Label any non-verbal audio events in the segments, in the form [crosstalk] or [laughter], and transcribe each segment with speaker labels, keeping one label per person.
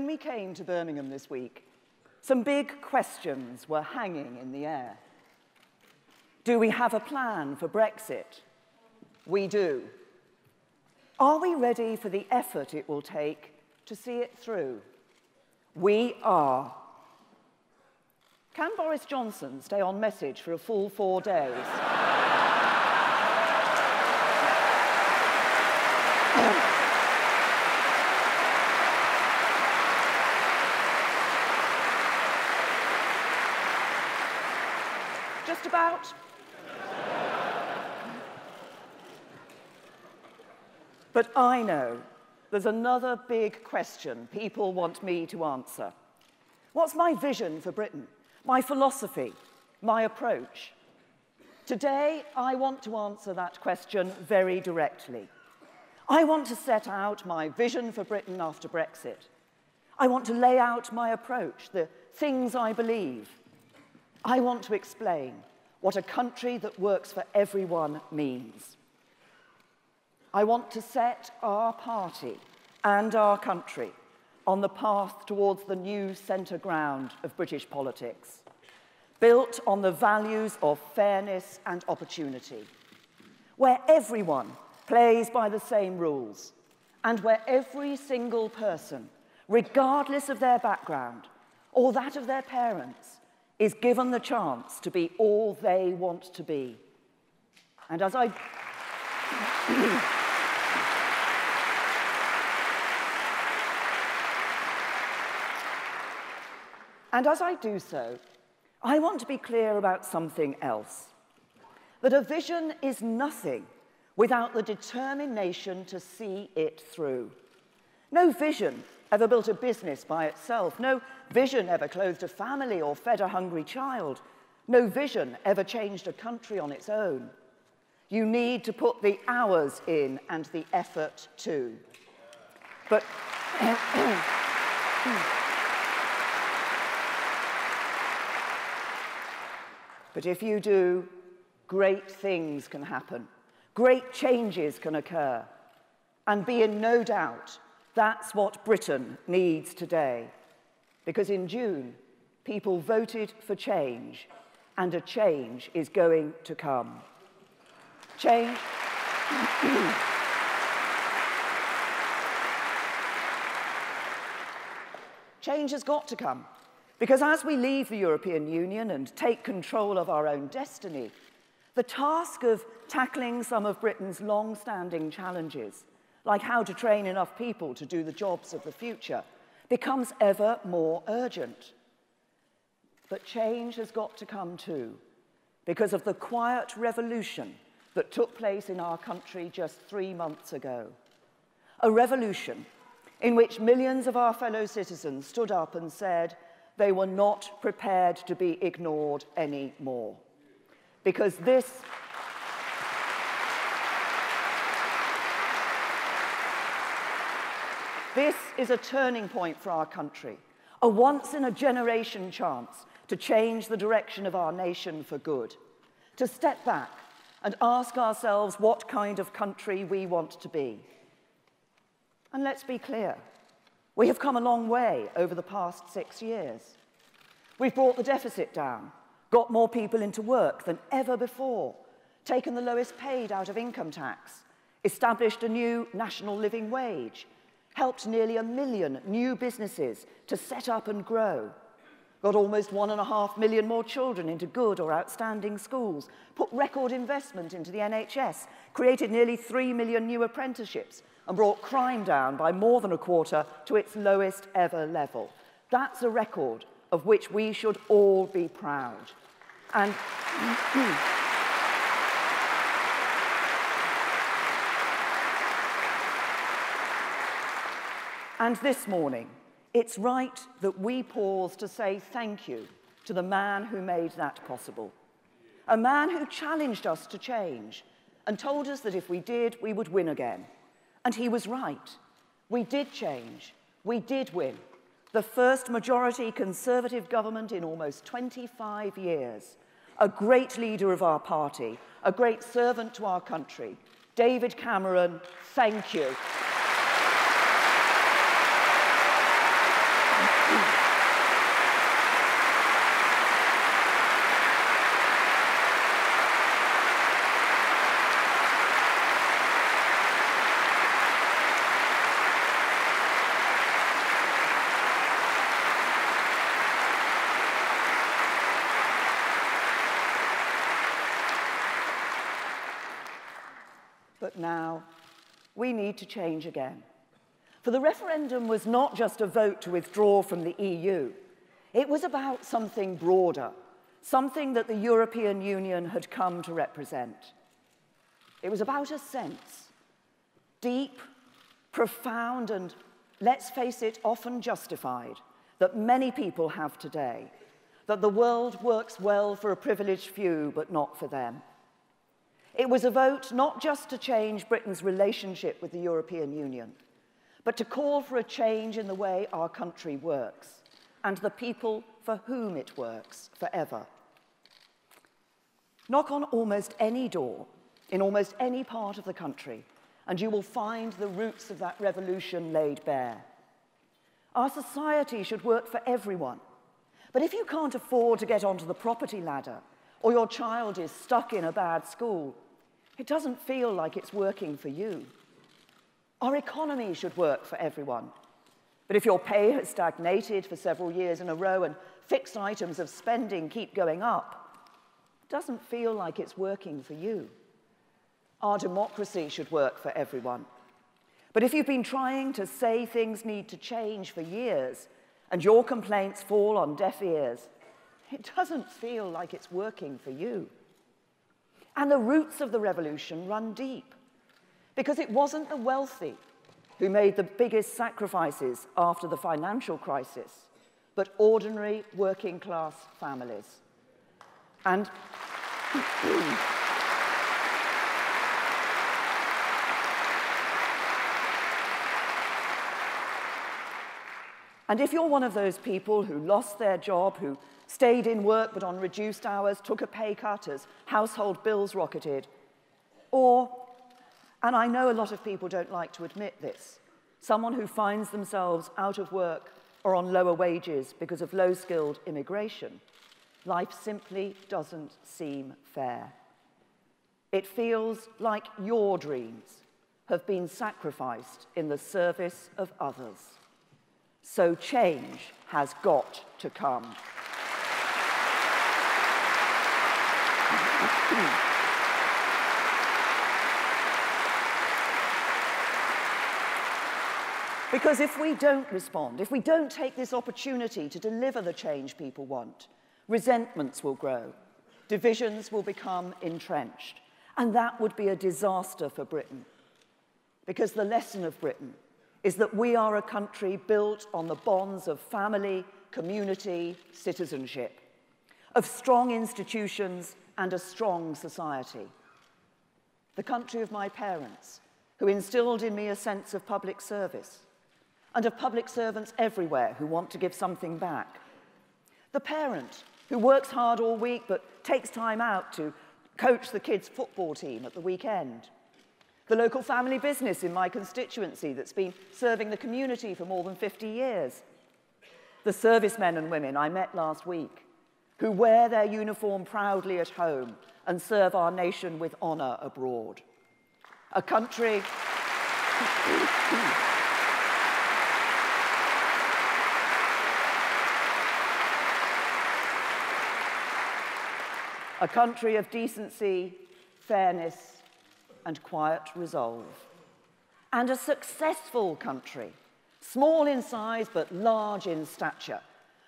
Speaker 1: When we came to Birmingham this week, some big questions were hanging in the air. Do we have a plan for Brexit? We do. Are we ready for the effort it will take to see it through? We are. Can Boris Johnson stay on message for a full four days? Just about. But I know there's another big question people want me to answer. What's my vision for Britain? My philosophy? My approach? Today, I want to answer that question very directly. I want to set out my vision for Britain after Brexit. I want to lay out my approach, the things I believe. I want to explain what a country that works for everyone means. I want to set our party and our country on the path towards the new centre ground of British politics, built on the values of fairness and opportunity, where everyone plays by the same rules, and where every single person, regardless of their background or that of their parents, is given the chance to be all they want to be. And as I... [clears throat] And as I do so, I want to be clear about something else. That a vision is nothing without the determination to see it through. No vision ever built a business by itself. No vision ever clothed a family or fed a hungry child. No vision ever changed a country on its own. You need to put the hours in and the effort too. But [clears throat] But if you do, great things can happen. Great changes can occur. And be in no doubt, that's what Britain needs today. Because in June, people voted for change, and a change is going to come. Change. change has got to come. Because as we leave the European Union and take control of our own destiny, the task of tackling some of Britain's long-standing challenges, like how to train enough people to do the jobs of the future, becomes ever more urgent. But change has got to come too, because of the quiet revolution that took place in our country just three months ago. A revolution in which millions of our fellow citizens stood up and said, they were not prepared to be ignored anymore. Because this... This is a turning point for our country, a once-in-a-generation chance to change the direction of our nation for good, to step back and ask ourselves what kind of country we want to be. And let's be clear, we have come a long way over the past six years. We've brought the deficit down, got more people into work than ever before, taken the lowest paid out of income tax, established a new national living wage, helped nearly a million new businesses to set up and grow, got almost one and a half million more children into good or outstanding schools, put record investment into the NHS, created nearly three million new apprenticeships, and brought crime down by more than a quarter to its lowest ever level. That's a record of which we should all be proud. And [clears throat] And this morning, it's right that we pause to say thank you to the man who made that possible. A man who challenged us to change and told us that if we did, we would win again. And he was right. We did change. We did win. The first majority Conservative government in almost 25 years. A great leader of our party, a great servant to our country. David Cameron, thank you. Now we need to change again. For the referendum was not just a vote to withdraw from the EU, it was about something broader, something that the European Union had come to represent. It was about a sense, deep, profound, and let's face it, often justified, that many people have today, that the world works well for a privileged few, but not for them. It was a vote not just to change Britain's relationship with the European Union, but to call for a change in the way our country works and the people for whom it works forever. Knock on almost any door in almost any part of the country, and you will find the roots of that revolution laid bare. Our society should work for everyone. But if you can't afford to get onto the property ladder, or your child is stuck in a bad school, it doesn't feel like it's working for you. Our economy should work for everyone. But if your pay has stagnated for several years in a row and fixed items of spending keep going up, it doesn't feel like it's working for you. Our democracy should work for everyone. But if you've been trying to say things need to change for years and your complaints fall on deaf ears, it doesn't feel like it's working for you. And the roots of the revolution run deep because it wasn't the wealthy who made the biggest sacrifices after the financial crisis, but ordinary working class families. And [clears throat] And if you're one of those people who lost their job, who stayed in work but on reduced hours, took a pay cut as household bills rocketed, or, and I know a lot of people don't like to admit this, someone who finds themselves out of work or on lower wages because of low-skilled immigration, life simply doesn't seem fair. It feels like your dreams have been sacrificed in the service of others. So change has got to come. Because if we don't respond, if we don't take this opportunity to deliver the change people want, resentments will grow, divisions will become entrenched, and that would be a disaster for Britain. Because the lesson of Britain is that we are a country built on the bonds of family, community, citizenship, of strong institutions and a strong society. The country of my parents, who instilled in me a sense of public service, and of public servants everywhere who want to give something back. The parent who works hard all week but takes time out to coach the kids' football team at the weekend the local family business in my constituency that's been serving the community for more than 50 years, the servicemen and women I met last week who wear their uniform proudly at home and serve our nation with honour abroad. A country... [laughs] a country of decency, fairness and quiet resolve. And a successful country, small in size but large in stature,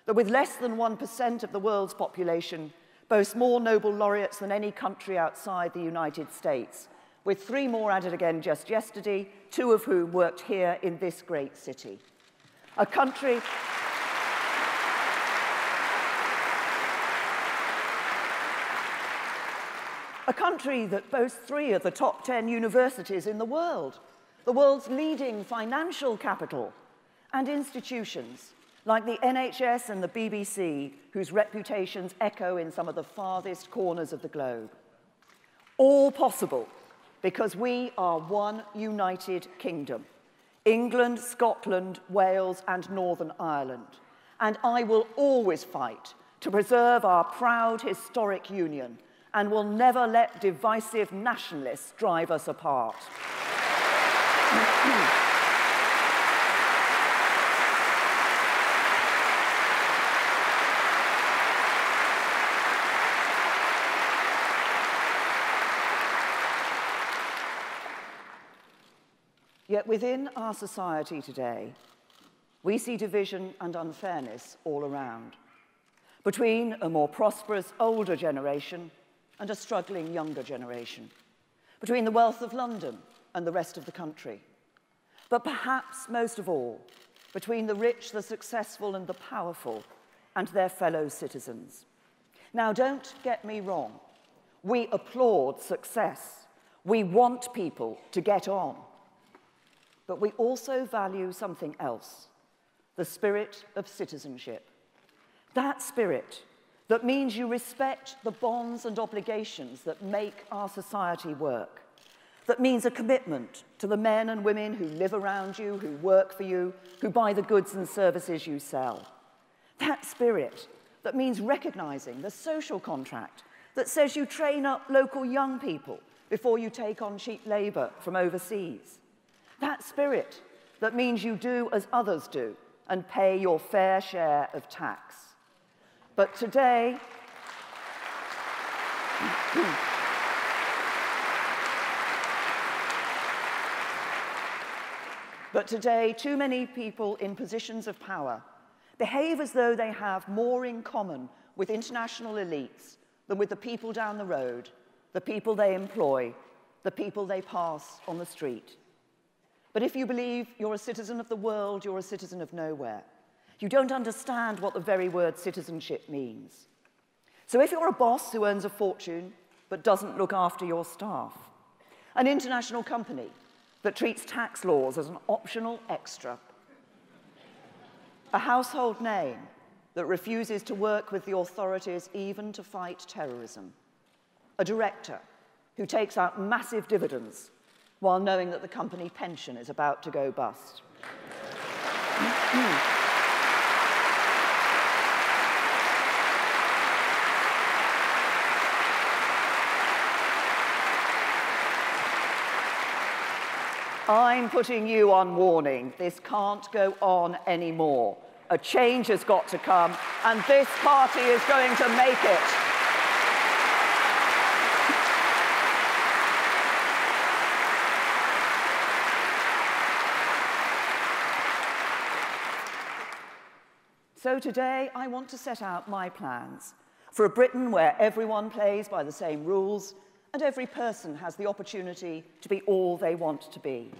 Speaker 1: that with less than 1% of the world's population boasts more Nobel laureates than any country outside the United States, with three more added again just yesterday, two of whom worked here in this great city. A country A country that boasts three of the top 10 universities in the world, the world's leading financial capital, and institutions like the NHS and the BBC, whose reputations echo in some of the farthest corners of the globe. All possible because we are one united kingdom England, Scotland, Wales, and Northern Ireland. And I will always fight to preserve our proud historic union and will never let divisive nationalists drive us apart. Yet within our society today, we see division and unfairness all around. Between a more prosperous older generation and a struggling younger generation. Between the wealth of London and the rest of the country. But perhaps most of all, between the rich, the successful, and the powerful, and their fellow citizens. Now, don't get me wrong. We applaud success. We want people to get on. But we also value something else the spirit of citizenship. That spirit that means you respect the bonds and obligations that make our society work. That means a commitment to the men and women who live around you, who work for you, who buy the goods and services you sell. That spirit that means recognizing the social contract that says you train up local young people before you take on cheap labor from overseas. That spirit that means you do as others do and pay your fair share of tax. But today, but today, too many people in positions of power behave as though they have more in common with international elites than with the people down the road, the people they employ, the people they pass on the street. But if you believe you're a citizen of the world, you're a citizen of nowhere. You don't understand what the very word citizenship means. So if you're a boss who earns a fortune but doesn't look after your staff, an international company that treats tax laws as an optional extra, a household name that refuses to work with the authorities even to fight terrorism, a director who takes out massive dividends while knowing that the company pension is about to go bust. Mm-hmm. I'm putting you on warning. This can't go on anymore. A change has got to come, and this party is going to make it. So today, I want to set out my plans for a Britain where everyone plays by the same rules and every person has the opportunity to be all they want to be.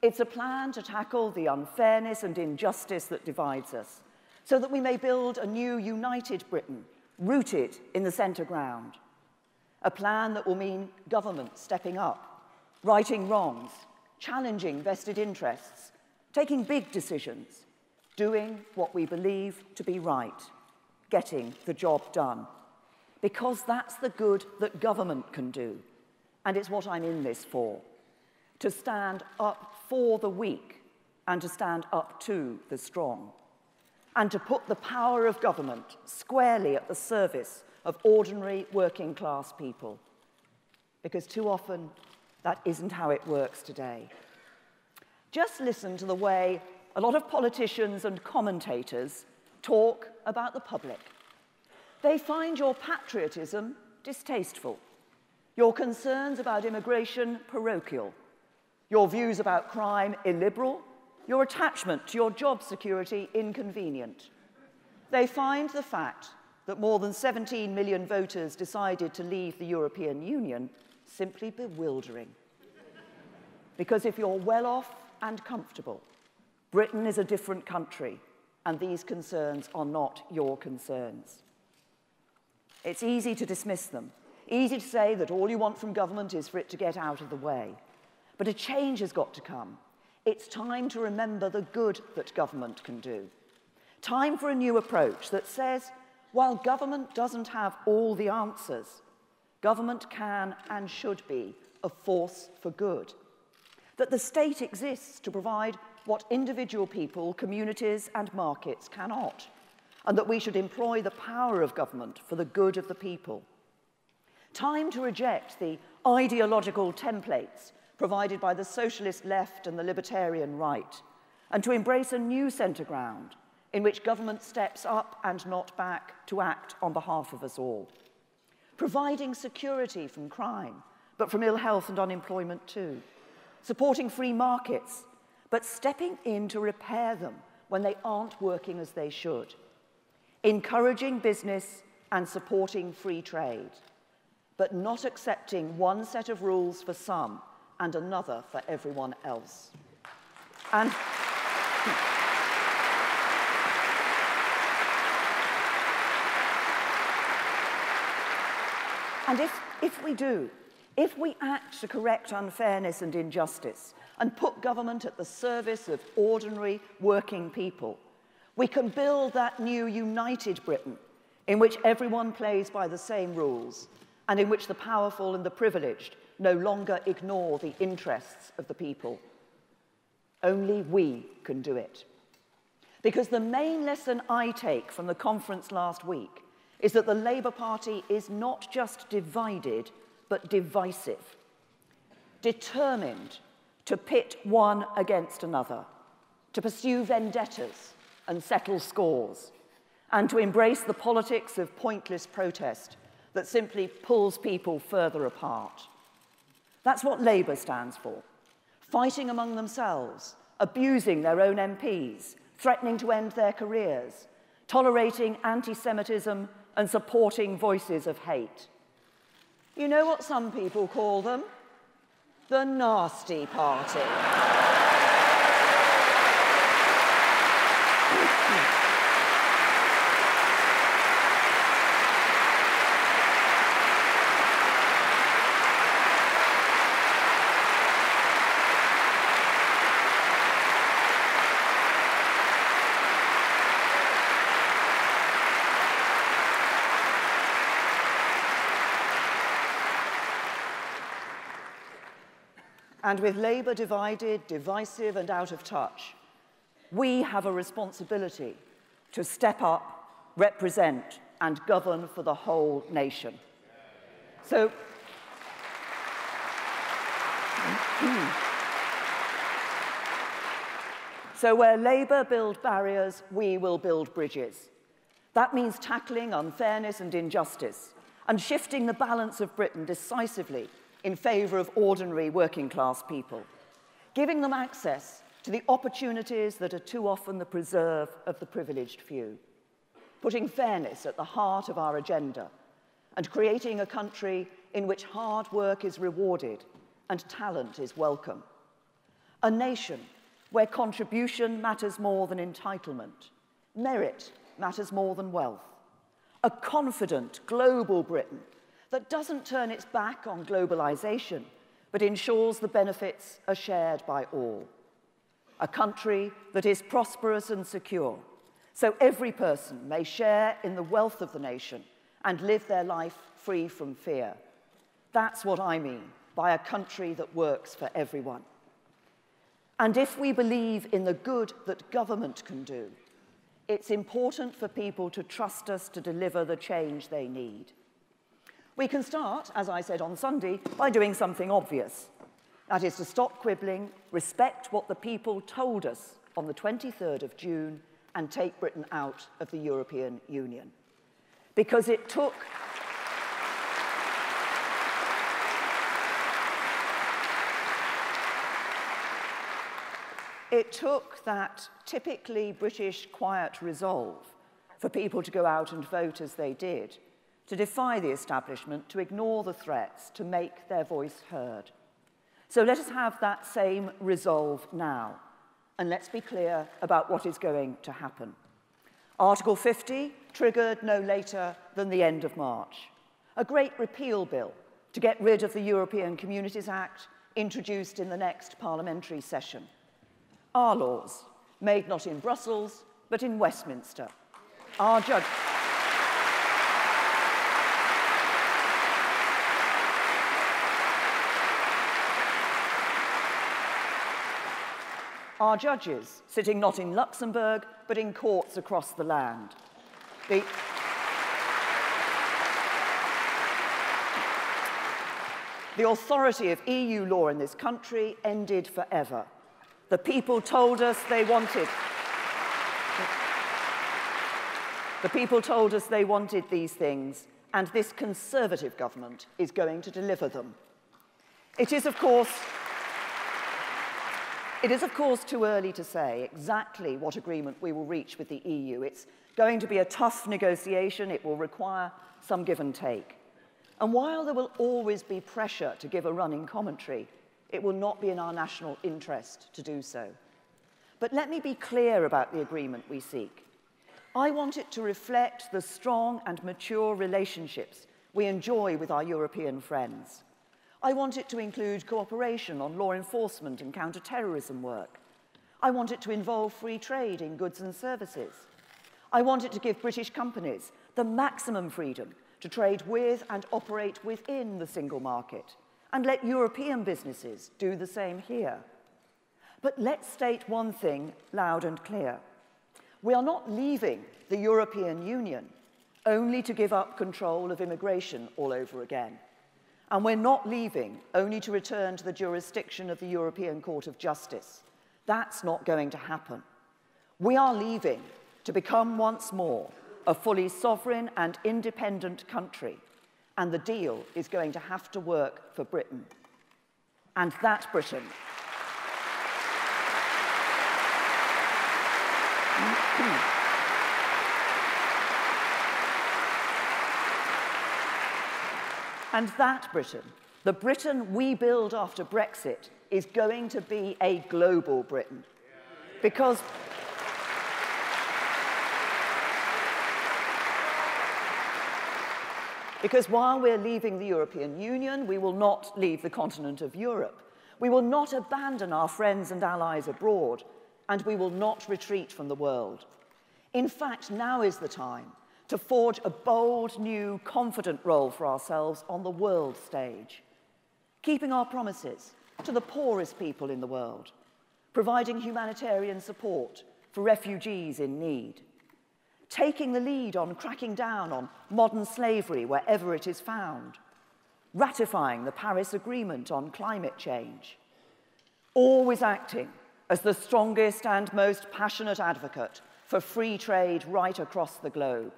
Speaker 1: It's a plan to tackle the unfairness and injustice that divides us so that we may build a new united Britain rooted in the centre ground. A plan that will mean government stepping up, righting wrongs, challenging vested interests, taking big decisions, doing what we believe to be right, getting the job done. Because that's the good that government can do. And it's what I'm in this for. To stand up for the weak and to stand up to the strong. And to put the power of government squarely at the service of ordinary working class people. Because too often, that isn't how it works today. Just listen to the way a lot of politicians and commentators talk about the public. They find your patriotism distasteful, your concerns about immigration parochial, your views about crime illiberal, your attachment to your job security inconvenient. They find the fact that more than 17 million voters decided to leave the European Union simply bewildering. because if you're well off and comfortable, Britain is a different country, and these concerns are not your concerns. It's easy to dismiss them, easy to say that all you want from government is for it to get out of the way. But a change has got to come. It's time to remember the good that government can do. Time for a new approach that says, while government doesn't have all the answers, government can and should be a force for good. That the state exists to provide what individual people, communities and markets cannot, and that we should employ the power of government for the good of the people. Time to reject the ideological templates provided by the socialist left and the libertarian right, and to embrace a new centre ground in which government steps up and not back to act on behalf of us all. Providing security from crime, but from ill health and unemployment too. Supporting free markets, but stepping in to repair them when they aren't working as they should. Encouraging business and supporting free trade, but not accepting one set of rules for some and another for everyone else. And [laughs] And if, if we do, if we act to correct unfairness and injustice and put government at the service of ordinary working people, we can build that new united Britain in which everyone plays by the same rules and in which the powerful and the privileged no longer ignore the interests of the people. Only we can do it. Because the main lesson I take from the conference last week is that the Labour Party is not just divided, but divisive, determined to pit one against another, to pursue vendettas and settle scores, and to embrace the politics of pointless protest that simply pulls people further apart. That's what Labour stands for, fighting among themselves, abusing their own MPs, threatening to end their careers, tolerating anti-Semitism and supporting voices of hate. You know what some people call them? The nasty party. And with Labour divided, divisive and out of touch, we have a responsibility to step up, represent and govern for the whole nation. So, so where Labour build barriers, we will build bridges. That means tackling unfairness and injustice and shifting the balance of Britain decisively in favour of ordinary working class people, giving them access to the opportunities that are too often the preserve of the privileged few, putting fairness at the heart of our agenda, and creating a country in which hard work is rewarded and talent is welcome. A nation where contribution matters more than entitlement, merit matters more than wealth. A confident global Britain that doesn't turn its back on globalization, but ensures the benefits are shared by all. A country that is prosperous and secure, so every person may share in the wealth of the nation and live their life free from fear. That's what I mean by a country that works for everyone. And if we believe in the good that government can do, it's important for people to trust us to deliver the change they need. We can start, as I said on Sunday, by doing something obvious. That is to stop quibbling, respect what the people told us on the 23rd of June, and take Britain out of the European Union. Because it took It took that typically British quiet resolve for people to go out and vote as they did to defy the establishment, to ignore the threats, to make their voice heard. So let us have that same resolve now, and let's be clear about what is going to happen. Article 50, triggered no later than the end of March. A great repeal bill to get rid of the European Communities Act, introduced in the next parliamentary session. Our laws, made not in Brussels, but in Westminster. Our judge... Our judges, sitting not in Luxembourg, but in courts across the land. The The authority of EU law in this country ended forever. The people told us they wanted. The people told us they wanted these things, and this Conservative government is going to deliver them. It is, of course, it is, of course, too early to say exactly what agreement we will reach with the EU. It's going to be a tough negotiation. It will require some give and take. And while there will always be pressure to give a running commentary, it will not be in our national interest to do so. But let me be clear about the agreement we seek. I want it to reflect the strong and mature relationships we enjoy with our European friends. I want it to include cooperation on law enforcement and counter-terrorism work. I want it to involve free trade in goods and services. I want it to give British companies the maximum freedom to trade with and operate within the single market, and let European businesses do the same here. But let's state one thing loud and clear. We are not leaving the European Union only to give up control of immigration all over again. And we're not leaving only to return to the jurisdiction of the European Court of Justice. That's not going to happen. We are leaving to become once more a fully sovereign and independent country, and the deal is going to have to work for Britain. And that Britain [clears throat] and that Britain, the Britain we build after Brexit, is going to be a global Britain. Because Because while we're leaving the European Union, we will not leave the continent of Europe. We will not abandon our friends and allies abroad, and we will not retreat from the world. In fact, now is the time to forge a bold, new, confident role for ourselves on the world stage, keeping our promises to the poorest people in the world, providing humanitarian support for refugees in need, taking the lead on cracking down on modern slavery wherever it is found, ratifying the Paris Agreement on climate change, always acting as the strongest and most passionate advocate for free trade right across the globe,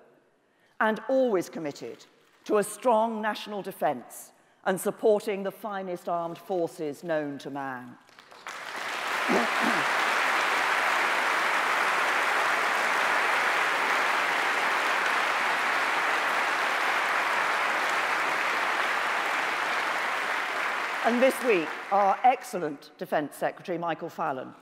Speaker 1: and always committed to a strong national defence and supporting the finest armed forces known to man. And this week, our excellent Defence Secretary, Michael Fallon,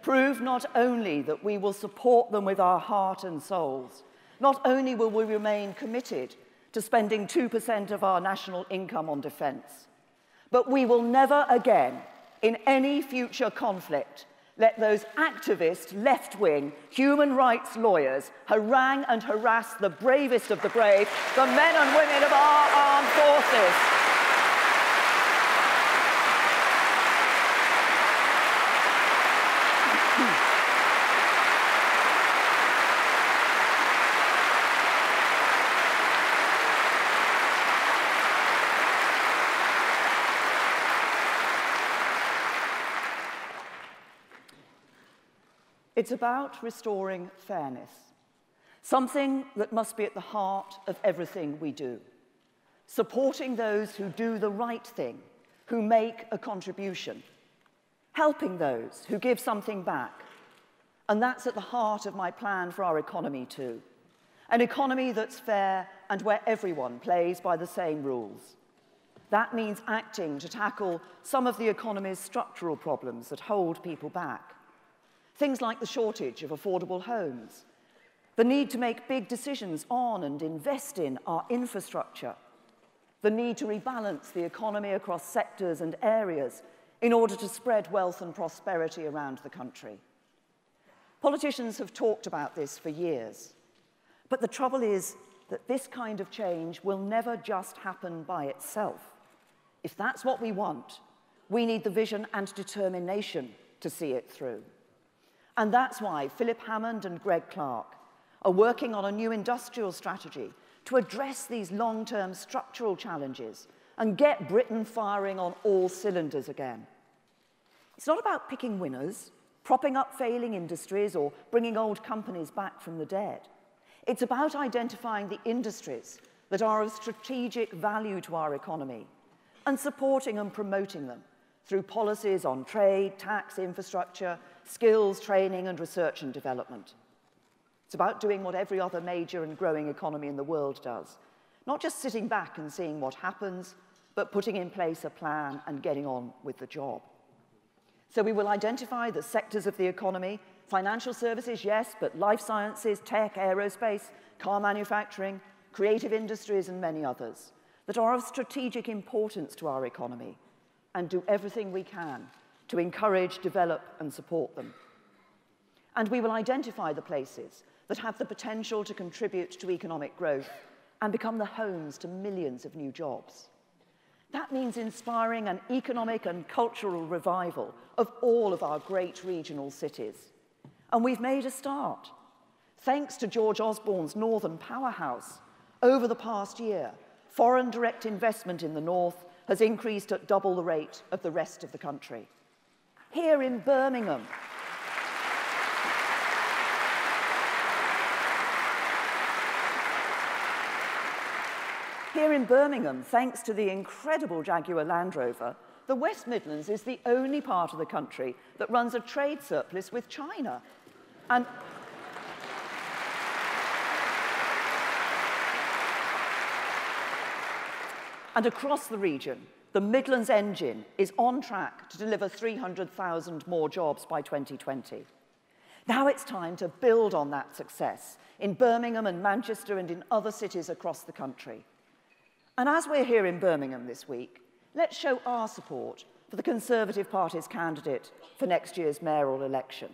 Speaker 1: proved not only that we will support them with our heart and souls, not only will we remain committed to spending 2% of our national income on defence, but we will never again, in any future conflict, let those activist, left-wing, human rights lawyers harangue and harass the bravest of the brave, the men and women of our armed forces. It's about restoring fairness, something that must be at the heart of everything we do. Supporting those who do the right thing, who make a contribution. Helping those who give something back. And that's at the heart of my plan for our economy too. An economy that's fair and where everyone plays by the same rules. That means acting to tackle some of the economy's structural problems that hold people back. Things like the shortage of affordable homes, the need to make big decisions on and invest in our infrastructure, the need to rebalance the economy across sectors and areas in order to spread wealth and prosperity around the country. Politicians have talked about this for years, but the trouble is that this kind of change will never just happen by itself. If that's what we want, we need the vision and determination to see it through. And that's why Philip Hammond and Greg Clark are working on a new industrial strategy to address these long-term structural challenges and get Britain firing on all cylinders again. It's not about picking winners, propping up failing industries or bringing old companies back from the dead. It's about identifying the industries that are of strategic value to our economy and supporting and promoting them through policies on trade, tax, infrastructure, skills, training, and research and development. It's about doing what every other major and growing economy in the world does, not just sitting back and seeing what happens, but putting in place a plan and getting on with the job. So we will identify the sectors of the economy, financial services, yes, but life sciences, tech, aerospace, car manufacturing, creative industries, and many others that are of strategic importance to our economy and do everything we can to encourage, develop, and support them. And we will identify the places that have the potential to contribute to economic growth and become the homes to millions of new jobs. That means inspiring an economic and cultural revival of all of our great regional cities. And we've made a start. Thanks to George Osborne's Northern Powerhouse, over the past year, foreign direct investment in the north has increased at double the rate of the rest of the country. Here in Birmingham, Here in Birmingham, thanks to the incredible Jaguar Land Rover, the West Midlands is the only part of the country that runs a trade surplus with China. And And across the region, the Midlands engine is on track to deliver 300,000 more jobs by 2020. Now it's time to build on that success in Birmingham and Manchester and in other cities across the country. And as we're here in Birmingham this week, let's show our support for the Conservative Party's candidate for next year's mayoral election.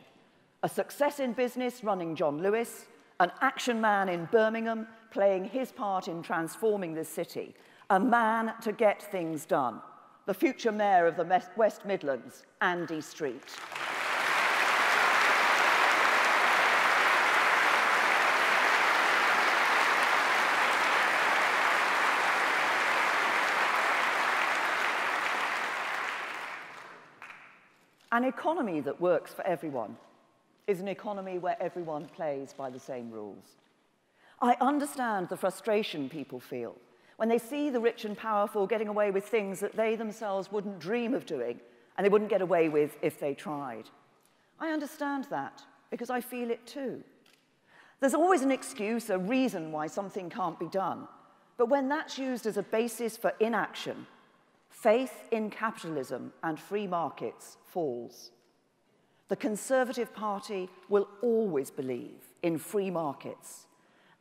Speaker 1: A success in business running John Lewis, an action man in Birmingham playing his part in transforming this city, a man to get things done, the future mayor of the West Midlands, Andy Street. An economy that works for everyone is an economy where everyone plays by the same rules. I understand the frustration people feel when they see the rich and powerful getting away with things that they themselves wouldn't dream of doing and they wouldn't get away with if they tried. I understand that because I feel it too. There's always an excuse, a reason why something can't be done. But when that's used as a basis for inaction, faith in capitalism and free markets falls. The Conservative Party will always believe in free markets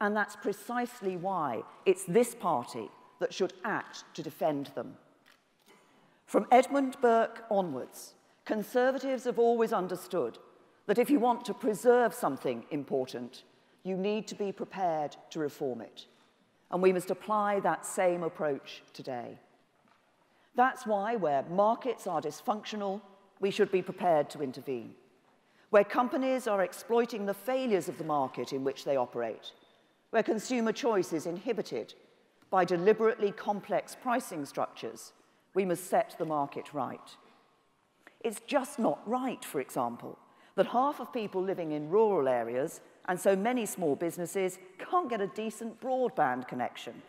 Speaker 1: and that's precisely why it's this party that should act to defend them. From Edmund Burke onwards, Conservatives have always understood that if you want to preserve something important, you need to be prepared to reform it. And we must apply that same approach today. That's why where markets are dysfunctional, we should be prepared to intervene. Where companies are exploiting the failures of the market in which they operate, where consumer choice is inhibited by deliberately complex pricing structures, we must set the market right. It's just not right, for example, that half of people living in rural areas and so many small businesses can't get a decent broadband connection.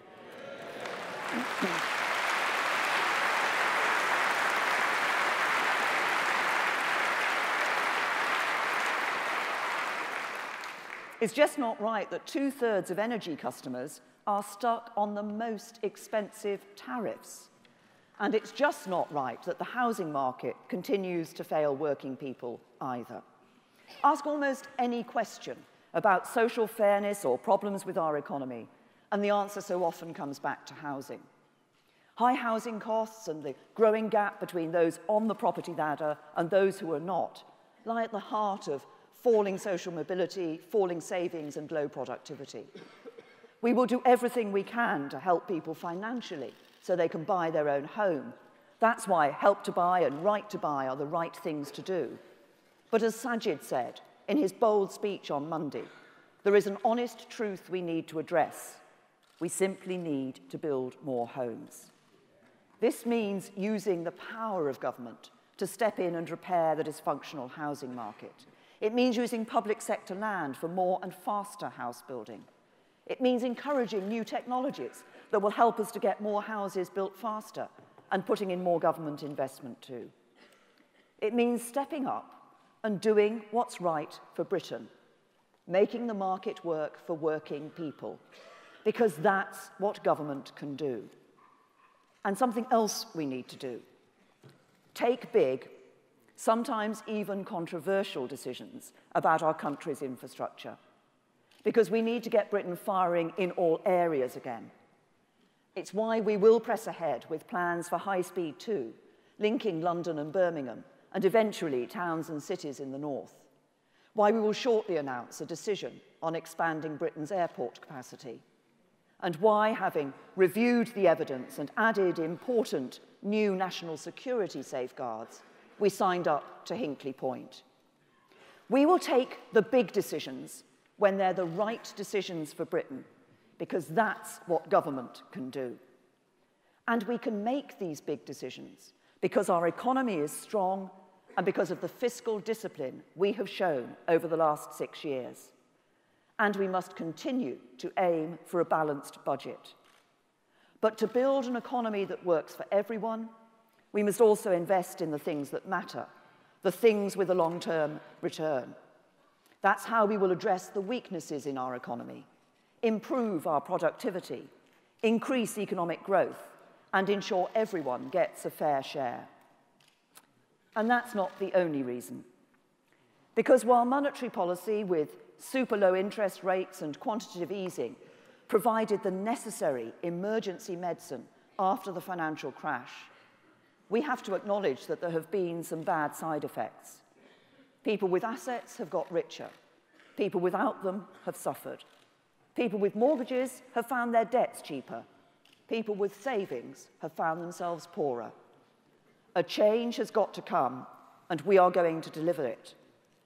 Speaker 1: It's just not right that two-thirds of energy customers are stuck on the most expensive tariffs. And it's just not right that the housing market continues to fail working people either. Ask almost any question about social fairness or problems with our economy, and the answer so often comes back to housing. High housing costs and the growing gap between those on the property ladder and those who are not lie at the heart of falling social mobility, falling savings and low productivity. We will do everything we can to help people financially so they can buy their own home. That's why help to buy and right to buy are the right things to do. But as Sajid said in his bold speech on Monday, there is an honest truth we need to address. We simply need to build more homes. This means using the power of government to step in and repair the dysfunctional housing market. It means using public sector land for more and faster house building. It means encouraging new technologies that will help us to get more houses built faster and putting in more government investment too. It means stepping up and doing what's right for Britain, making the market work for working people, because that's what government can do. And something else we need to do. Take big, sometimes even controversial decisions about our country's infrastructure. Because we need to get Britain firing in all areas again. It's why we will press ahead with plans for High Speed 2, linking London and Birmingham, and eventually towns and cities in the north. Why we will shortly announce a decision on expanding Britain's airport capacity and why, having reviewed the evidence and added important new national security safeguards, we signed up to Hinkley Point. We will take the big decisions when they're the right decisions for Britain, because that's what government can do. And we can make these big decisions because our economy is strong and because of the fiscal discipline we have shown over the last six years and we must continue to aim for a balanced budget. But to build an economy that works for everyone, we must also invest in the things that matter, the things with a long-term return. That's how we will address the weaknesses in our economy, improve our productivity, increase economic growth, and ensure everyone gets a fair share. And that's not the only reason. Because while monetary policy with super low interest rates and quantitative easing provided the necessary emergency medicine after the financial crash, we have to acknowledge that there have been some bad side effects. People with assets have got richer. People without them have suffered. People with mortgages have found their debts cheaper. People with savings have found themselves poorer. A change has got to come, and we are going to deliver it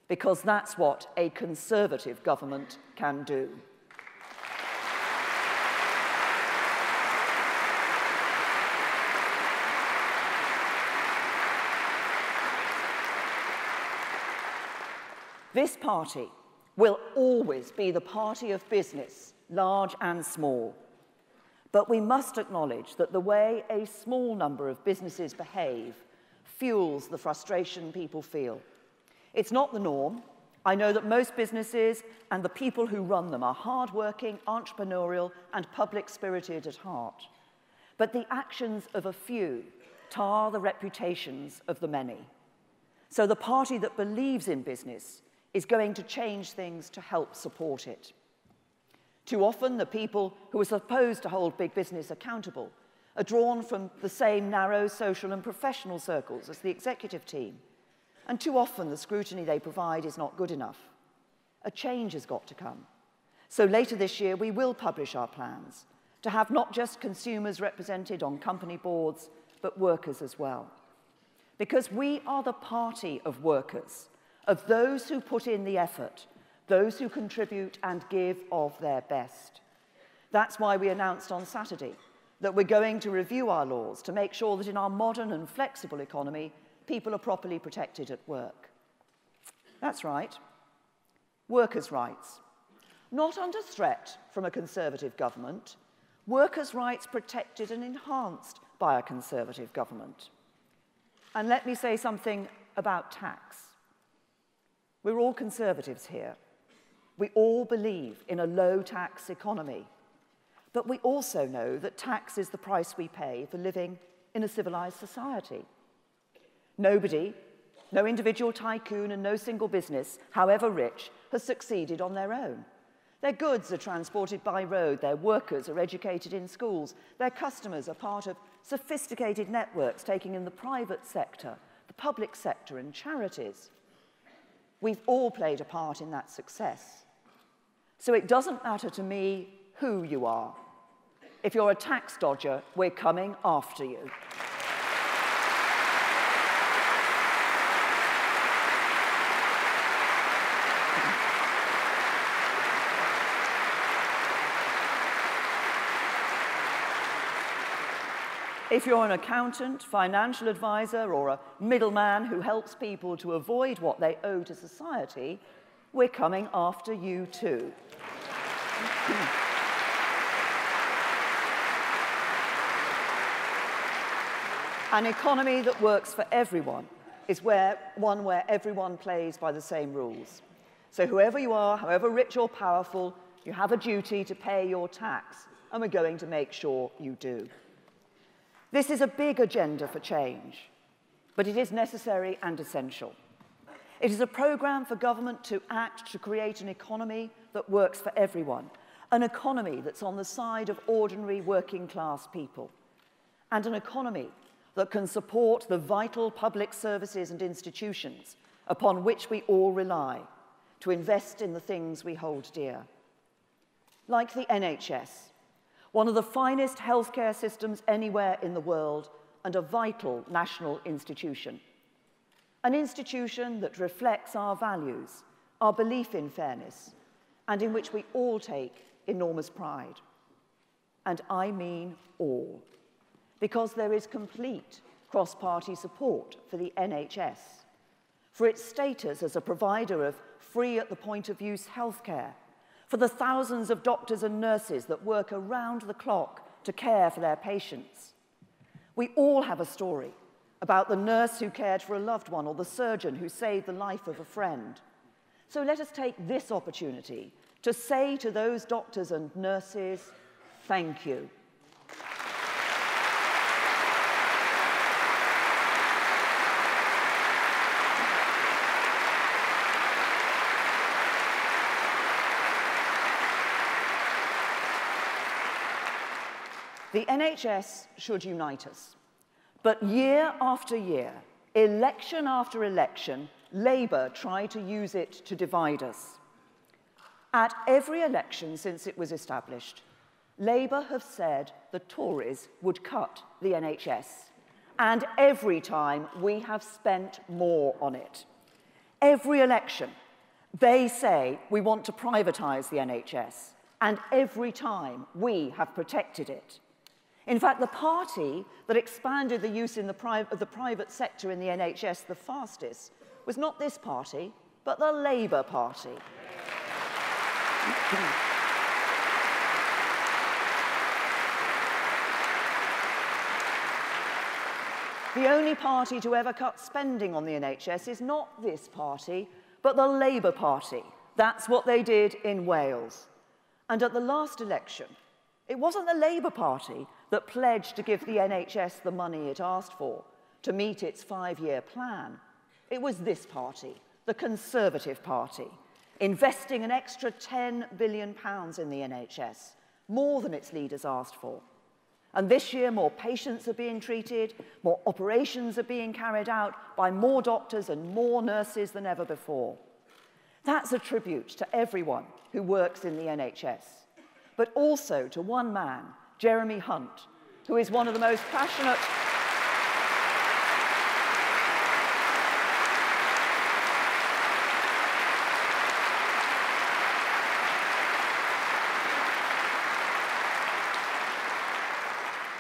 Speaker 1: because that's what a conservative government can do. This party will always be the party of business, large and small. But we must acknowledge that the way a small number of businesses behave fuels the frustration people feel. It's not the norm. I know that most businesses and the people who run them are hardworking, entrepreneurial, and public spirited at heart. But the actions of a few tar the reputations of the many. So the party that believes in business is going to change things to help support it. Too often, the people who are supposed to hold big business accountable are drawn from the same narrow social and professional circles as the executive team and too often the scrutiny they provide is not good enough. A change has got to come. So later this year, we will publish our plans to have not just consumers represented on company boards, but workers as well. Because we are the party of workers, of those who put in the effort, those who contribute and give of their best. That's why we announced on Saturday that we're going to review our laws to make sure that in our modern and flexible economy, people are properly protected at work. That's right. Workers' rights. Not under threat from a Conservative government, workers' rights protected and enhanced by a Conservative government. And let me say something about tax. We're all Conservatives here. We all believe in a low tax economy. But we also know that tax is the price we pay for living in a civilized society. Nobody, no individual tycoon and no single business, however rich, has succeeded on their own. Their goods are transported by road, their workers are educated in schools, their customers are part of sophisticated networks taking in the private sector, the public sector, and charities. We've all played a part in that success. So it doesn't matter to me who you are. If you're a tax dodger, we're coming after you. If you're an accountant, financial advisor, or a middleman who helps people to avoid what they owe to society, we're coming after you too. An economy that works for everyone is where, one where everyone plays by the same rules. So whoever you are, however rich or powerful, you have a duty to pay your tax, and we're going to make sure you do. This is a big agenda for change, but it is necessary and essential. It is a programme for government to act to create an economy that works for everyone, an economy that's on the side of ordinary working class people, and an economy that can support the vital public services and institutions upon which we all rely to invest in the things we hold dear. Like the NHS, one of the finest healthcare systems anywhere in the world and a vital national institution. An institution that reflects our values, our belief in fairness, and in which we all take enormous pride. And I mean all, because there is complete cross-party support for the NHS, for its status as a provider of free at the point of use healthcare for the thousands of doctors and nurses that work around the clock to care for their patients. We all have a story about the nurse who cared for a loved one or the surgeon who saved the life of a friend. So let us take this opportunity to say to those doctors and nurses, thank you. The NHS should unite us. But year after year, election after election, Labour tried to use it to divide us. At every election since it was established, Labour have said the Tories would cut the NHS. And every time we have spent more on it. Every election, they say we want to privatise the NHS. And every time we have protected it. In fact, the party that expanded the use in the of the private sector in the NHS the fastest was not this party, but the Labour Party. the only party to ever cut spending on the NHS is not this party, but the Labour Party. That's what they did in Wales. And at the last election, it wasn't the Labour Party that pledged to give the NHS the money it asked for to meet its five-year plan. It was this party, the Conservative Party, investing an extra £10 billion in the NHS, more than its leaders asked for. And this year, more patients are being treated, more operations are being carried out by more doctors and more nurses than ever before. That's a tribute to everyone who works in the NHS, but also to one man Jeremy Hunt, who is one of the most passionate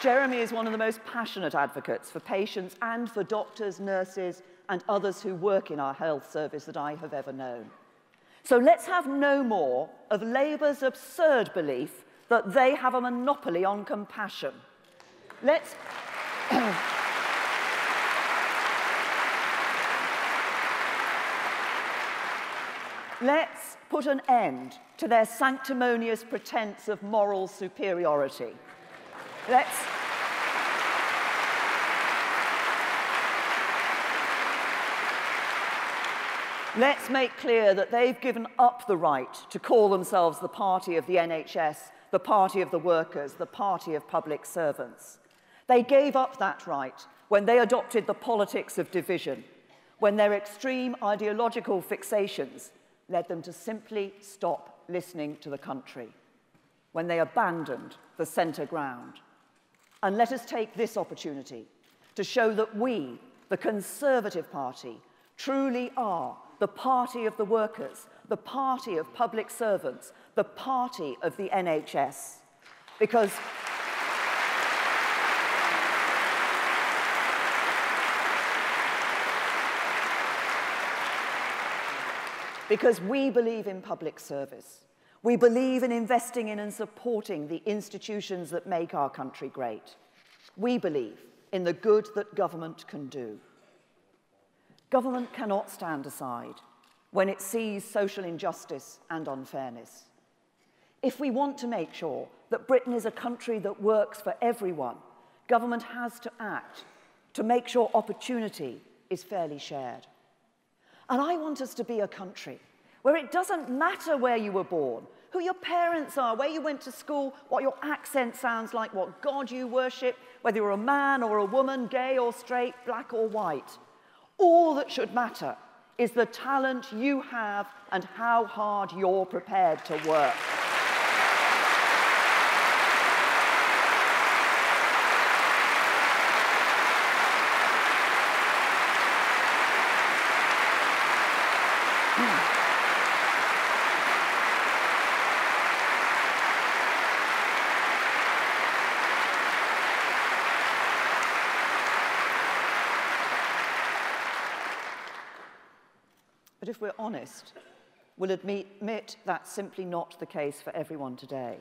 Speaker 1: Jeremy is one of the most passionate advocates for patients and for doctors, nurses, and others who work in our health service that I have ever known. So let's have no more of Labour's absurd belief that they have a monopoly on compassion. Let's... [clears throat] Let's put an end to their sanctimonious pretense of moral superiority. Let's... Let's make clear that they've given up the right to call themselves the party of the NHS the party of the workers, the party of public servants. They gave up that right when they adopted the politics of division, when their extreme ideological fixations led them to simply stop listening to the country, when they abandoned the centre ground. And let us take this opportunity to show that we, the Conservative Party, truly are the party of the workers, the party of public servants, the party of the NHS. Because because we believe in public service. We believe in investing in and supporting the institutions that make our country great. We believe in the good that government can do. Government cannot stand aside when it sees social injustice and unfairness. If we want to make sure that Britain is a country that works for everyone, government has to act to make sure opportunity is fairly shared. And I want us to be a country where it doesn't matter where you were born, who your parents are, where you went to school, what your accent sounds like, what God you worship, whether you're a man or a woman, gay or straight, black or white. All that should matter is the talent you have and how hard you're prepared to work. But if we're honest, we'll admit that's simply not the case for everyone today.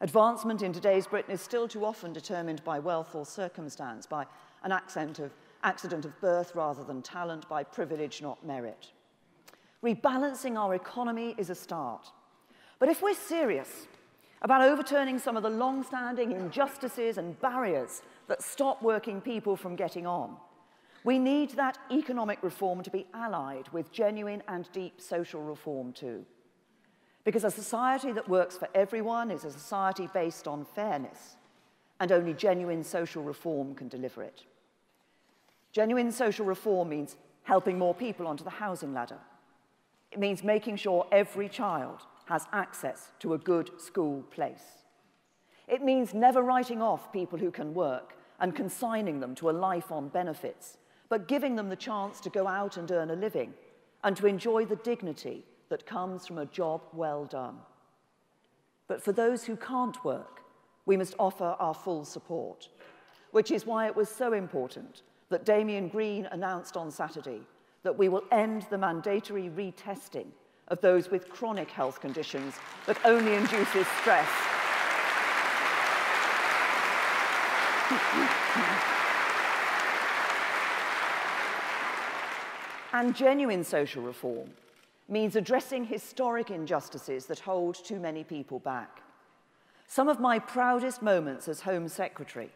Speaker 1: Advancement in today's Britain is still too often determined by wealth or circumstance, by an accent of, accident of birth rather than talent, by privilege, not merit. Rebalancing our economy is a start. But if we're serious about overturning some of the long-standing injustices and barriers that stop working people from getting on, we need that economic reform to be allied with genuine and deep social reform too. Because a society that works for everyone is a society based on fairness, and only genuine social reform can deliver it. Genuine social reform means helping more people onto the housing ladder. It means making sure every child has access to a good school place. It means never writing off people who can work and consigning them to a life on benefits but giving them the chance to go out and earn a living and to enjoy the dignity that comes from a job well done. But for those who can't work, we must offer our full support, which is why it was so important that Damian Green announced on Saturday that we will end the mandatory retesting of those with chronic health conditions that only induces stress. And genuine social reform means addressing historic injustices that hold too many people back. Some of my proudest moments as Home Secretary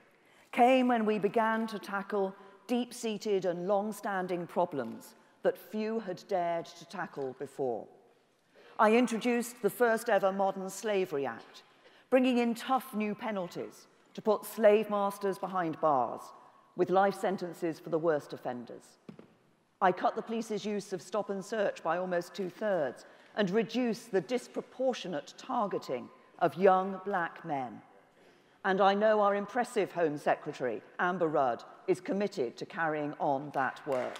Speaker 1: came when we began to tackle deep-seated and long-standing problems that few had dared to tackle before. I introduced the first ever Modern Slavery Act, bringing in tough new penalties to put slave masters behind bars, with life sentences for the worst offenders. I cut the police's use of stop and search by almost two-thirds and reduced the disproportionate targeting of young black men. And I know our impressive Home Secretary, Amber Rudd, is committed to carrying on that work.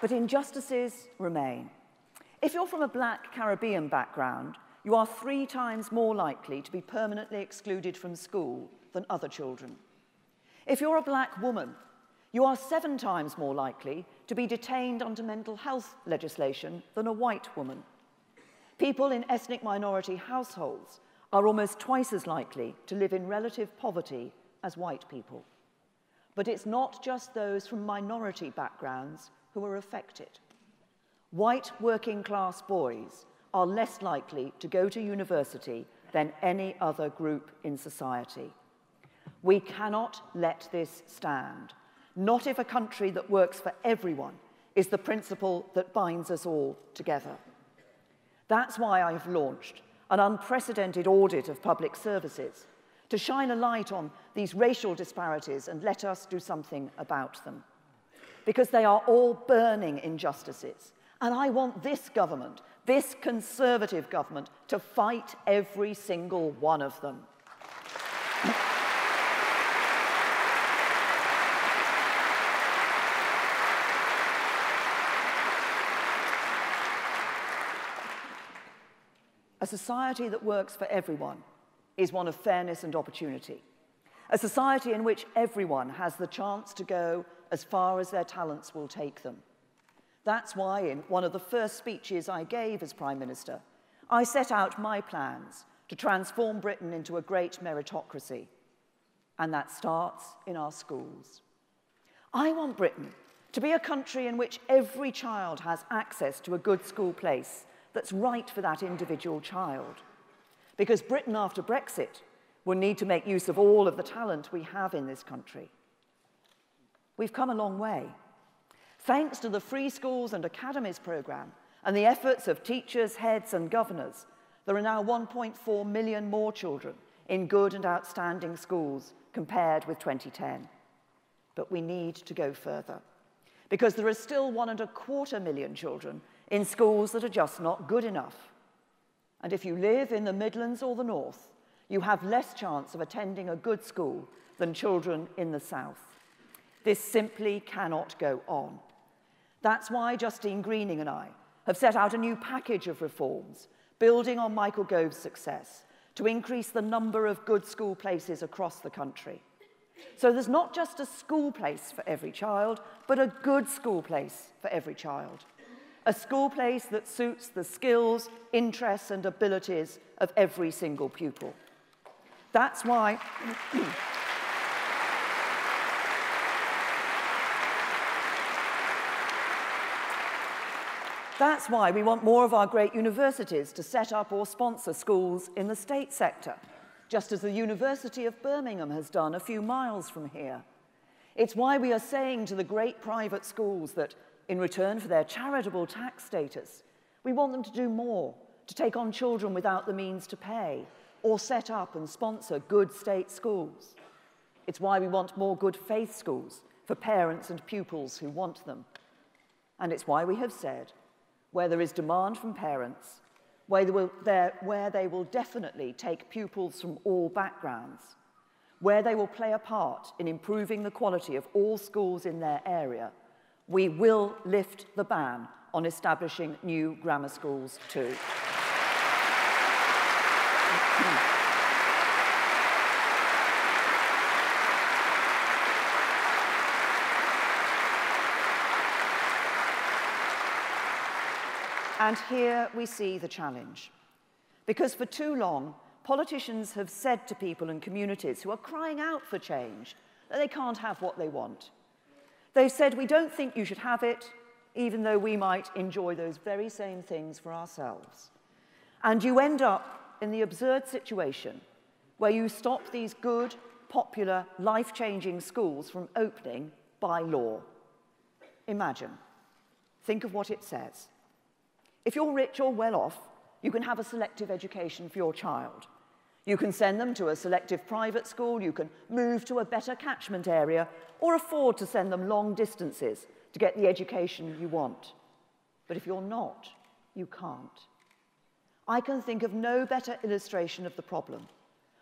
Speaker 1: But injustices remain. If you're from a black Caribbean background, you are three times more likely to be permanently excluded from school than other children. If you're a black woman, you are seven times more likely to be detained under mental health legislation than a white woman. People in ethnic minority households are almost twice as likely to live in relative poverty as white people. But it's not just those from minority backgrounds who are affected. White working class boys are less likely to go to university than any other group in society. We cannot let this stand, not if a country that works for everyone is the principle that binds us all together. That's why I've launched an unprecedented audit of public services to shine a light on these racial disparities and let us do something about them. Because they are all burning injustices. And I want this government, this Conservative government, to fight every single one of them. A society that works for everyone is one of fairness and opportunity. A society in which everyone has the chance to go as far as their talents will take them. That's why in one of the first speeches I gave as Prime Minister, I set out my plans to transform Britain into a great meritocracy. And that starts in our schools. I want Britain to be a country in which every child has access to a good school place that's right for that individual child. Because Britain, after Brexit, will need to make use of all of the talent we have in this country. We've come a long way. Thanks to the Free Schools and Academies programme and the efforts of teachers, heads and governors, there are now 1.4 million more children in good and outstanding schools compared with 2010. But we need to go further because there are still one and a quarter million children in schools that are just not good enough. And if you live in the Midlands or the North, you have less chance of attending a good school than children in the South. This simply cannot go on. That's why Justine Greening and I have set out a new package of reforms, building on Michael Gove's success, to increase the number of good school places across the country. So there's not just a school place for every child, but a good school place for every child a school place that suits the skills, interests and abilities of every single pupil. That's why... [clears throat] That's why we want more of our great universities to set up or sponsor schools in the state sector, just as the University of Birmingham has done a few miles from here. It's why we are saying to the great private schools that in return for their charitable tax status. We want them to do more, to take on children without the means to pay, or set up and sponsor good state schools. It's why we want more good faith schools for parents and pupils who want them. And it's why we have said, where there is demand from parents, where they will, where they will definitely take pupils from all backgrounds, where they will play a part in improving the quality of all schools in their area, we will lift the ban on establishing new grammar schools too. And here we see the challenge. Because for too long, politicians have said to people and communities who are crying out for change that they can't have what they want. They've said, we don't think you should have it, even though we might enjoy those very same things for ourselves. And you end up in the absurd situation where you stop these good, popular, life-changing schools from opening by law. Imagine. Think of what it says. If you're rich or well off, you can have a selective education for your child. You can send them to a selective private school, you can move to a better catchment area, or afford to send them long distances to get the education you want. But if you're not, you can't. I can think of no better illustration of the problem.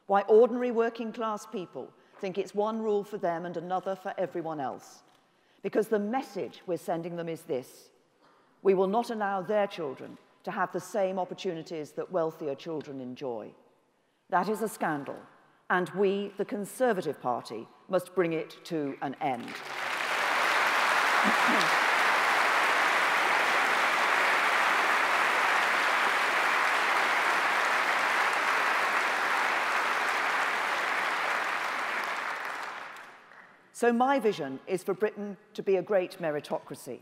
Speaker 1: Why ordinary working class people think it's one rule for them and another for everyone else. Because the message we're sending them is this. We will not allow their children to have the same opportunities that wealthier children enjoy. That is a scandal, and we, the Conservative Party, must bring it to an end. So my vision is for Britain to be a great meritocracy.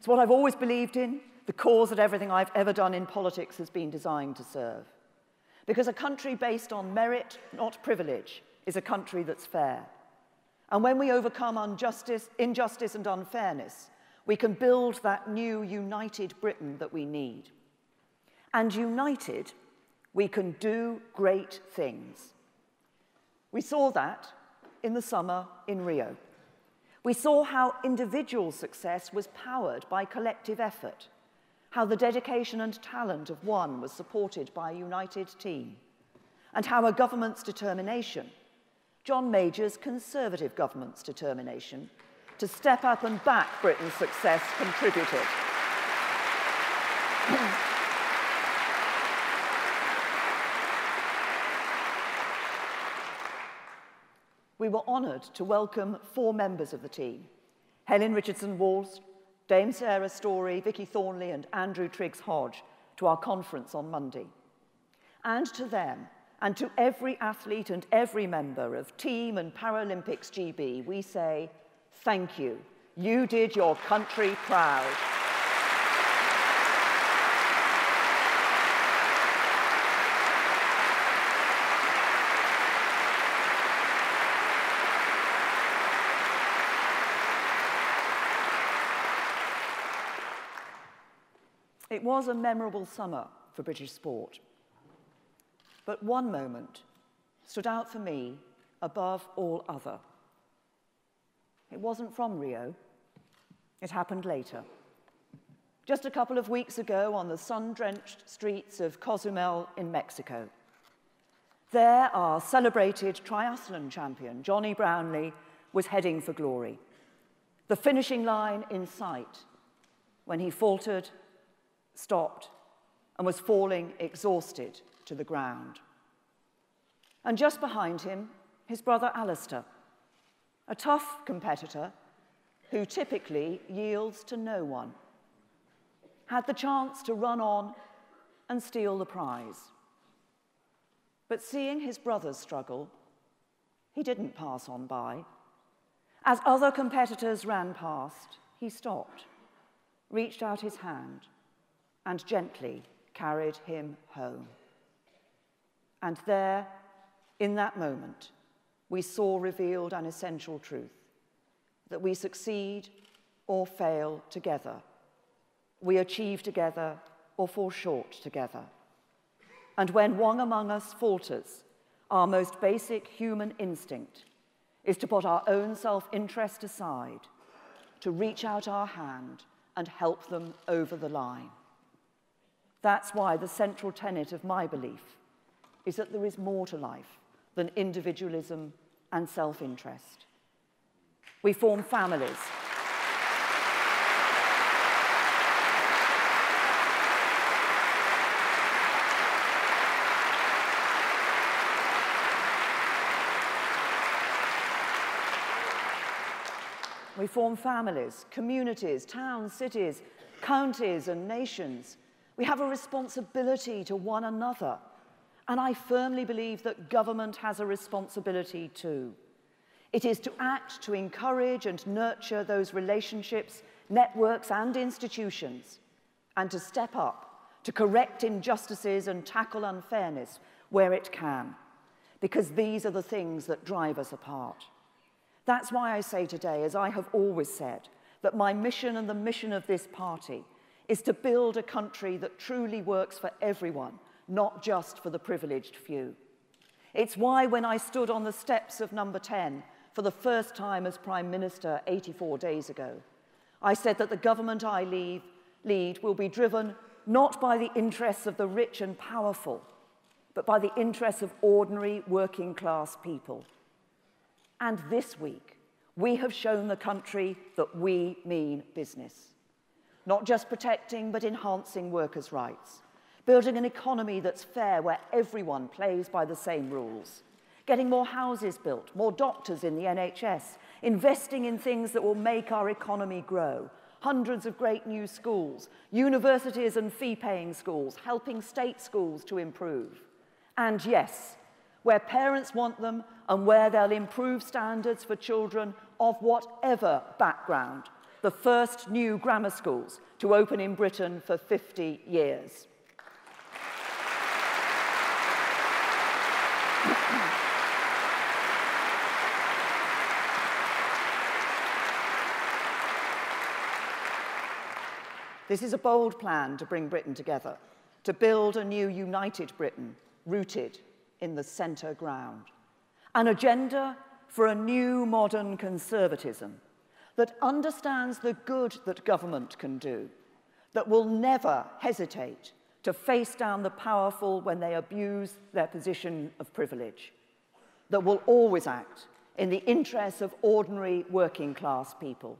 Speaker 1: It's what I've always believed in, the cause that everything I've ever done in politics has been designed to serve. Because a country based on merit, not privilege, is a country that's fair. And when we overcome injustice, injustice and unfairness, we can build that new united Britain that we need. And united, we can do great things. We saw that in the summer in Rio. We saw how individual success was powered by collective effort, how the dedication and talent of one was supported by a united team, and how a government's determination, John Major's Conservative government's determination, to step up and back Britain's success contributed. We were honoured to welcome four members of the team Helen Richardson-Walsh, Dame Sarah Storey, Vicky Thornley, and Andrew Triggs Hodge to our conference on Monday. And to them, and to every athlete and every member of Team and Paralympics GB, we say, thank you. You did your country proud. Was a memorable summer for British sport. But one moment stood out for me above all other. It wasn't from Rio. It happened later. Just a couple of weeks ago on the sun-drenched streets of Cozumel in Mexico. There, our celebrated triathlon champion, Jonny Brownlee, was heading for glory. The finishing line in sight when he faltered stopped, and was falling exhausted to the ground. And just behind him, his brother Alistair, a tough competitor who typically yields to no one, had the chance to run on and steal the prize. But seeing his brother's struggle, he didn't pass on by. As other competitors ran past, he stopped, reached out his hand, and gently carried him home. And there, in that moment, we saw revealed an essential truth that we succeed or fail together. We achieve together or fall short together. And when one among us falters, our most basic human instinct is to put our own self interest aside, to reach out our hand and help them over the line. That's why the central tenet of my belief is that there is more to life than individualism and self-interest. We form families. We form families, communities, towns, cities, counties, and nations we have a responsibility to one another. And I firmly believe that government has a responsibility too. It is to act to encourage and nurture those relationships, networks, and institutions, and to step up to correct injustices and tackle unfairness where it can, because these are the things that drive us apart. That's why I say today, as I have always said, that my mission and the mission of this party is to build a country that truly works for everyone, not just for the privileged few. It's why when I stood on the steps of number 10 for the first time as Prime Minister 84 days ago, I said that the government I leave, lead will be driven not by the interests of the rich and powerful, but by the interests of ordinary working class people. And this week, we have shown the country that we mean business not just protecting but enhancing workers' rights, building an economy that's fair where everyone plays by the same rules, getting more houses built, more doctors in the NHS, investing in things that will make our economy grow, hundreds of great new schools, universities and fee-paying schools, helping state schools to improve. And yes, where parents want them and where they'll improve standards for children of whatever background, the first new grammar schools to open in Britain for 50 years. This is a bold plan to bring Britain together, to build a new united Britain rooted in the centre ground. An agenda for a new modern conservatism that understands the good that government can do, that will never hesitate to face down the powerful when they abuse their position of privilege, that will always act in the interests of ordinary working class people.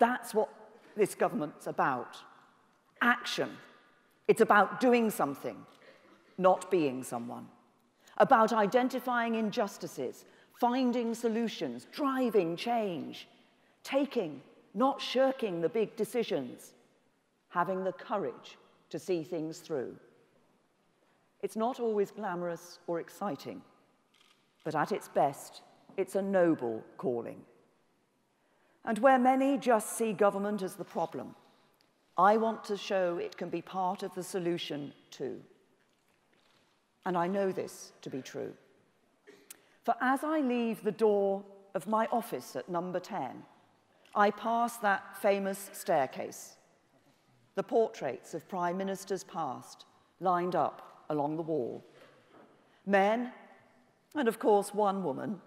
Speaker 1: That's what this government's about. Action. It's about doing something, not being someone. About identifying injustices, finding solutions, driving change, taking, not shirking the big decisions, having the courage to see things through. It's not always glamorous or exciting, but at its best, it's a noble calling. And where many just see government as the problem, I want to show it can be part of the solution too. And I know this to be true. For as I leave the door of my office at number 10, I pass that famous staircase, the portraits of prime ministers past lined up along the wall. Men, and of course one woman,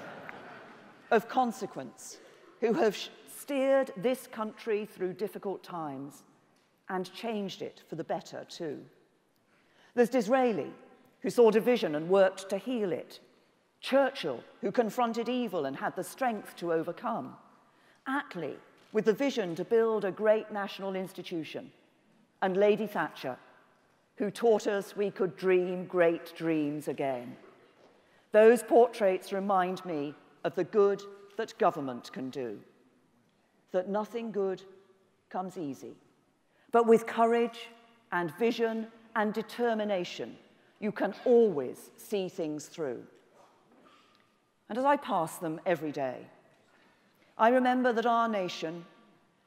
Speaker 1: [laughs] of consequence, who have steered this country through difficult times and changed it for the better too. There's Disraeli, who saw division and worked to heal it. Churchill, who confronted evil and had the strength to overcome. Attlee, with the vision to build a great national institution. And Lady Thatcher, who taught us we could dream great dreams again. Those portraits remind me of the good that government can do, that nothing good comes easy. But with courage and vision and determination, you can always see things through. And as I pass them every day, I remember that our nation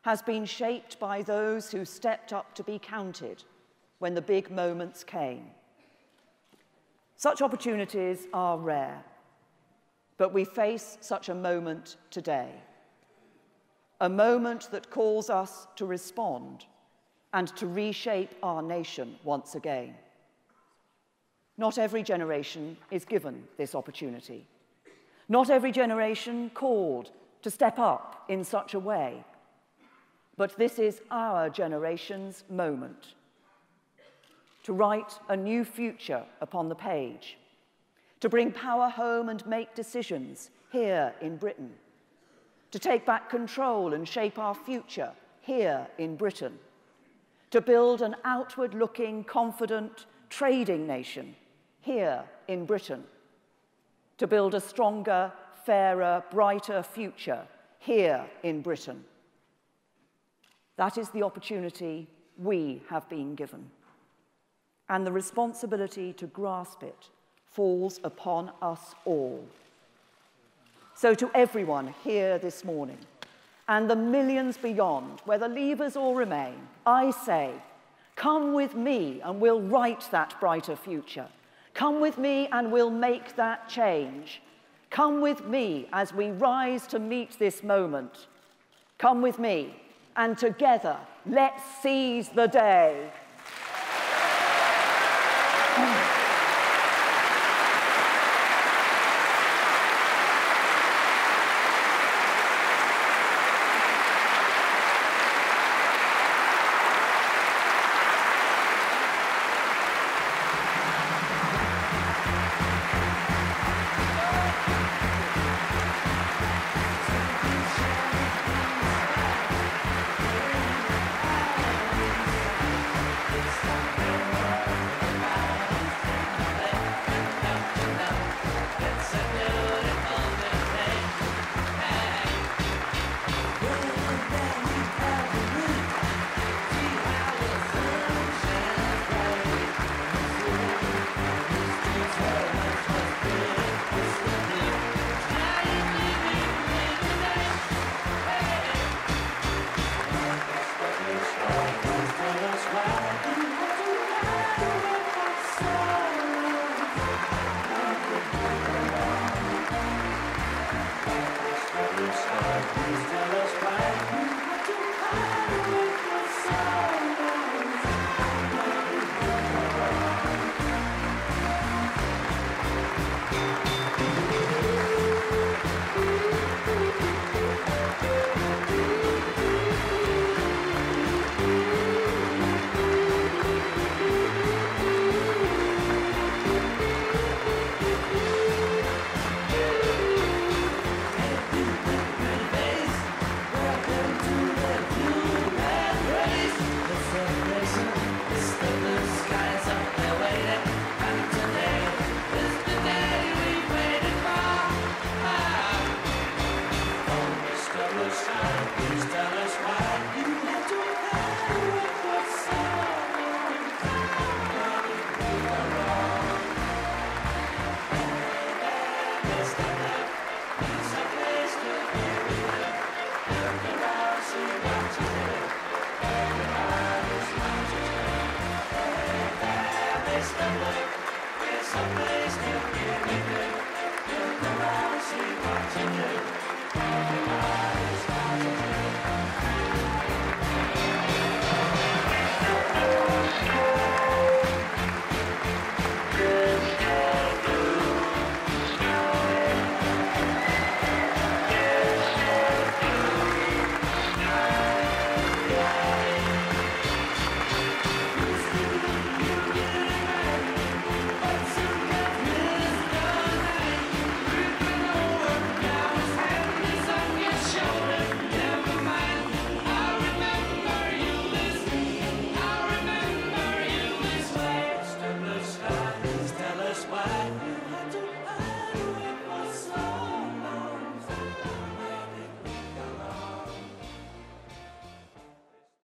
Speaker 1: has been shaped by those who stepped up to be counted when the big moments came. Such opportunities are rare, but we face such a moment today. A moment that calls us to respond and to reshape our nation once again. Not every generation is given this opportunity. Not every generation called to step up in such a way. But this is our generation's moment to write a new future upon the page, to bring power home and make decisions here in Britain, to take back control and shape our future here in Britain, to build an outward looking, confident trading nation here in Britain, to build a stronger, fairer, brighter future here in Britain. That is the opportunity we have been given. And the responsibility to grasp it falls upon us all. So, to everyone here this morning, and the millions beyond, whether leavers or remain, I say, come with me and we'll write that brighter future. Come with me and we'll make that change. Come with me as we rise to meet this moment. Come with me, and together, let's seize the day.